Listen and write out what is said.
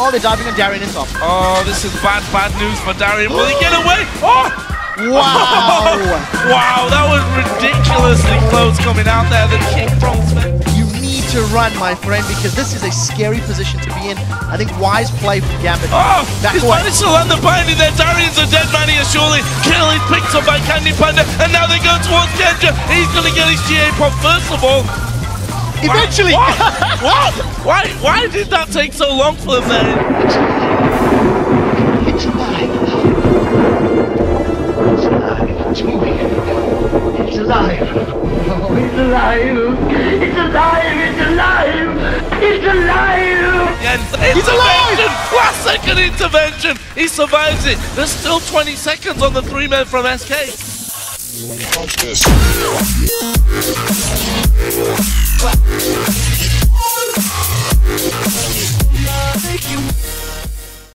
Oh, they're diving on Darien in top. Oh, this is bad, bad news for Darien. Will he get away? Oh! Wow! wow, that was ridiculously close coming out there. The kick from Sven. You need to run, my friend, because this is a scary position to be in. I think wise play from Gambit. Oh, Back he's away. managed to land the binding there. Darien's a dead man here, surely. Kill is picked up by Candy Panda, and now they go towards Genja. He's going to get his GA pop first of all. Eventually! What? what? Why, why did that take so long for them there? It's alive. It's alive. It's moving. It's alive. Oh, it's alive. It's alive. It's alive. It's alive. Yes, intervention! Last second intervention! He survives it. There's still 20 seconds on the three men from SK. Watch this. Bye.